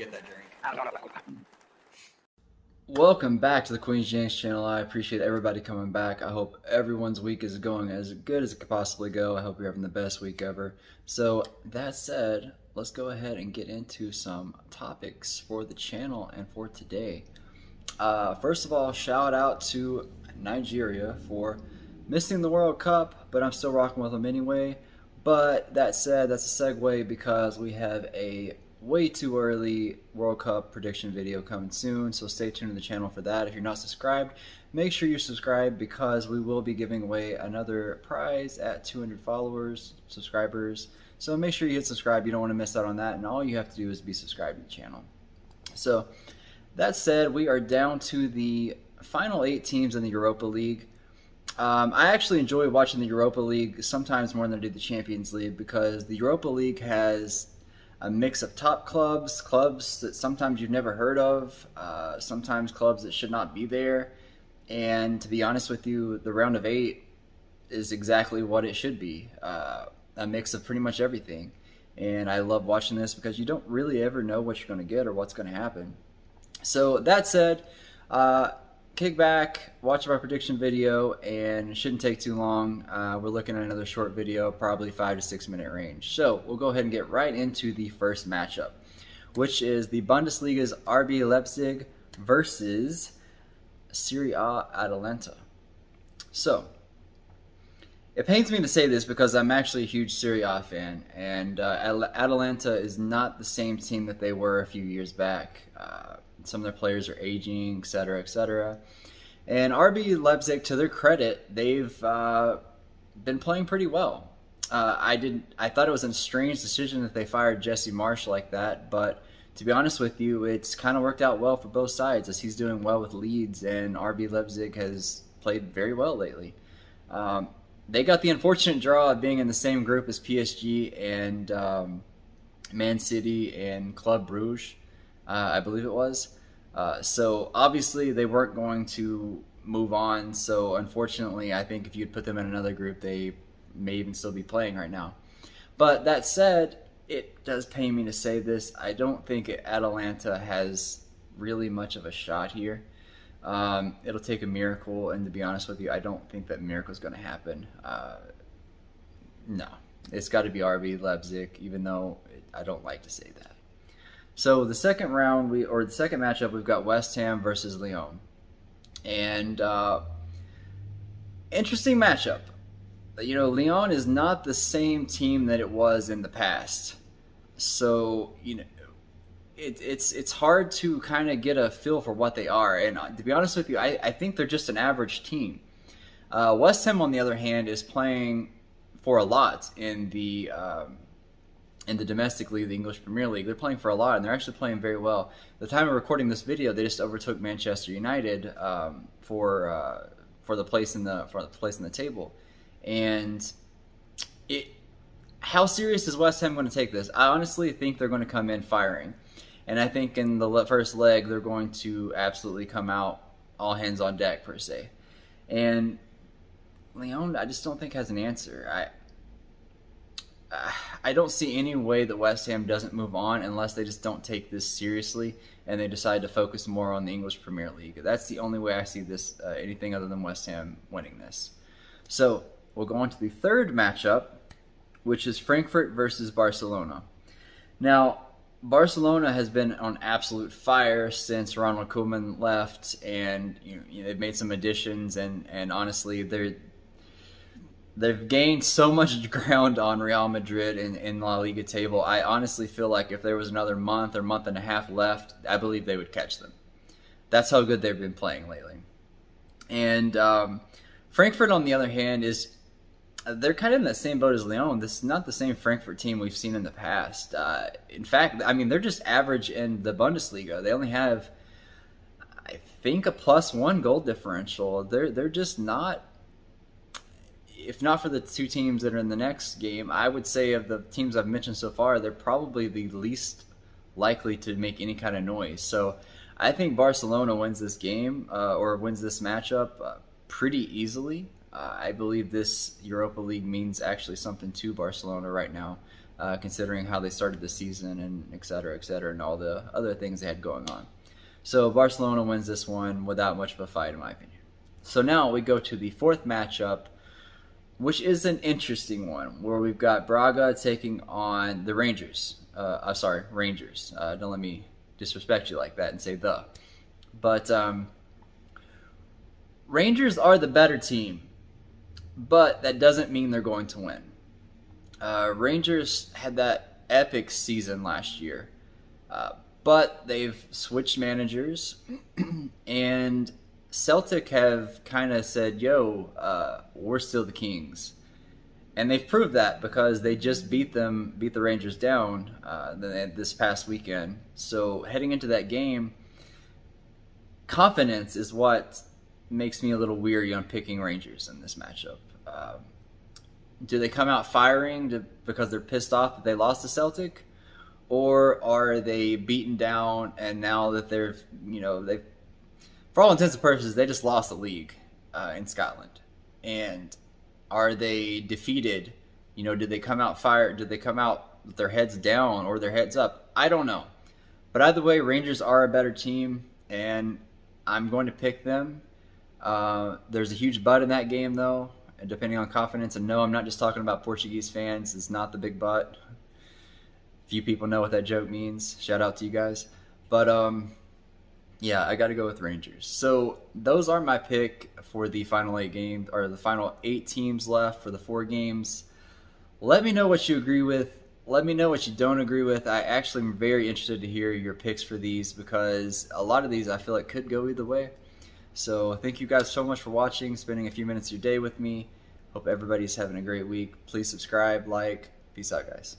get that drink. Welcome back to the Queen's James channel. I appreciate everybody coming back. I hope everyone's week is going as good as it could possibly go. I hope you're having the best week ever. So, that said, let's go ahead and get into some topics for the channel and for today. Uh, first of all, shout out to Nigeria for missing the World Cup, but I'm still rocking with them anyway. But that said, that's a segue because we have a way too early World Cup prediction video coming soon, so stay tuned to the channel for that. If you're not subscribed, make sure you subscribe because we will be giving away another prize at 200 followers, subscribers. So make sure you hit subscribe. You don't want to miss out on that, and all you have to do is be subscribed to the channel. So that said, we are down to the final eight teams in the Europa League. Um, I actually enjoy watching the Europa League sometimes more than I do the Champions League because the Europa League has a mix of top clubs, clubs that sometimes you've never heard of, uh, sometimes clubs that should not be there. And to be honest with you, the round of eight is exactly what it should be uh, a mix of pretty much everything. And I love watching this because you don't really ever know what you're going to get or what's going to happen. So, that said, uh, kick back, watch my prediction video, and it shouldn't take too long. Uh, we're looking at another short video, probably five to six minute range. So we'll go ahead and get right into the first matchup, which is the Bundesliga's RB Leipzig versus Serie A Atalanta. So it pains me to say this because I'm actually a huge Serie A fan, and uh, Atalanta is not the same team that they were a few years back. Uh, some of their players are aging, et cetera, et cetera. And RB Leipzig, to their credit, they've uh, been playing pretty well. Uh, I didn't. I thought it was a strange decision that they fired Jesse Marsch like that, but to be honest with you, it's kind of worked out well for both sides as he's doing well with Leeds, and RB Leipzig has played very well lately. Um, they got the unfortunate draw of being in the same group as PSG and um, Man City and Club Bruges uh, I believe it was. Uh, so obviously they weren't going to move on. So unfortunately, I think if you'd put them in another group, they may even still be playing right now. But that said, it does pain me to say this. I don't think Atalanta has really much of a shot here. Um, it'll take a miracle, and to be honest with you, I don't think that miracle is going to happen. Uh, no, it's got to be RB Leipzig, even though I don't like to say that. So the second round, we or the second matchup, we've got West Ham versus Lyon, and uh, interesting matchup. You know, Lyon is not the same team that it was in the past, so you know. It, it's it's hard to kind of get a feel for what they are, and uh, to be honest with you, I, I think they're just an average team. Uh, West Ham, on the other hand, is playing for a lot in the um, in the domestic league, the English Premier League. They're playing for a lot, and they're actually playing very well. the time of recording this video, they just overtook Manchester United um, for uh, for the place in the for the place in the table, and it. How serious is West Ham going to take this? I honestly think they're going to come in firing, and I think in the first leg they're going to absolutely come out all hands on deck per se, and Lyon I just don't think has an answer. I I don't see any way that West Ham doesn't move on unless they just don't take this seriously and they decide to focus more on the English Premier League. That's the only way I see this uh, anything other than West Ham winning this. So we'll go on to the third matchup, which is Frankfurt versus Barcelona. Now, Barcelona has been on absolute fire since Ronald Koeman left, and you know, they've made some additions, and, and honestly, they're they've gained so much ground on Real Madrid in, in La Liga table. I honestly feel like if there was another month or month and a half left, I believe they would catch them. That's how good they've been playing lately. And um, Frankfurt, on the other hand, is they're kind of in the same boat as Lyon. This is not the same Frankfurt team we've seen in the past. Uh, in fact, I mean they're just average in the Bundesliga. They only have, I think, a plus one goal differential. They're they're just not if not for the two teams that are in the next game, I would say of the teams I've mentioned so far, they're probably the least likely to make any kind of noise. So I think Barcelona wins this game uh, or wins this matchup uh, pretty easily. Uh, I believe this Europa League means actually something to Barcelona right now, uh, considering how they started the season and et cetera, et cetera, and all the other things they had going on. So Barcelona wins this one without much of a fight, in my opinion. So now we go to the fourth matchup, which is an interesting one, where we've got Braga taking on the Rangers. Uh, I'm sorry, Rangers. Uh, don't let me disrespect you like that and say the. But um, Rangers are the better team, but that doesn't mean they're going to win. Uh, Rangers had that epic season last year, uh, but they've switched managers, and Celtic have kind of said, "Yo, uh, we're still the Kings," and they've proved that because they just beat them, beat the Rangers down uh, this past weekend. So heading into that game, confidence is what makes me a little weary on picking Rangers in this matchup. Um, do they come out firing to, because they're pissed off that they lost to Celtic, or are they beaten down and now that they're you know they, for all intents and purposes, they just lost the league uh, in Scotland, and are they defeated? You know, did they come out fired? Did they come out with their heads down or their heads up? I don't know, but either way, Rangers are a better team, and I'm going to pick them uh, there's a huge butt in that game, though, depending on confidence. And no, I'm not just talking about Portuguese fans. It's not the big butt. Few people know what that joke means. Shout out to you guys. But um, yeah, I got to go with Rangers. So those are my pick for the final eight games, or the final eight teams left for the four games. Let me know what you agree with. Let me know what you don't agree with. I actually am very interested to hear your picks for these because a lot of these I feel like could go either way. So thank you guys so much for watching, spending a few minutes of your day with me. Hope everybody's having a great week. Please subscribe, like. Peace out, guys.